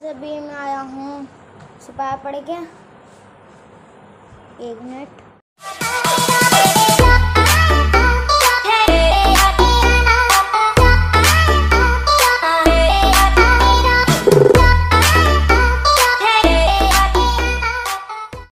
अभी मैं आया हूँ सिपाही पड़ गया। एक मिनट।